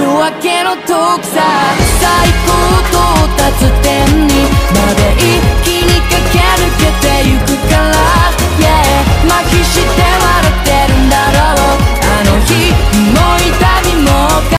夜明けの遠くさ最高到達点にまで一気に駆け抜けてゆくから。Yeah 麻痺して笑ってるんだろう。あの日も